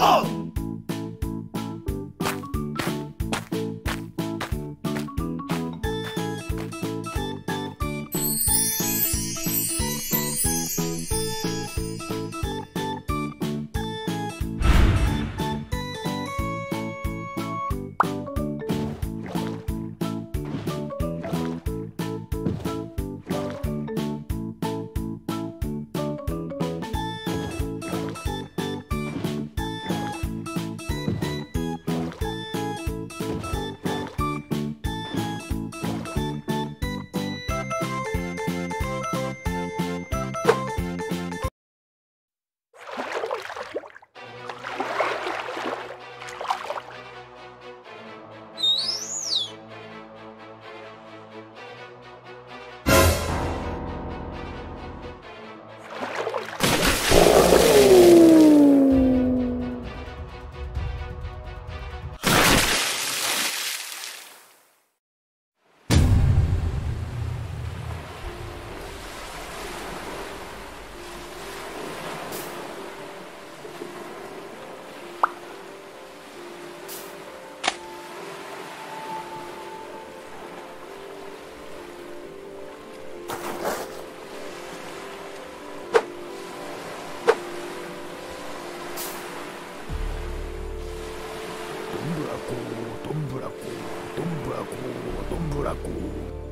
Oh! どんぶらこどんぶらこどんぶらこどんぶらこ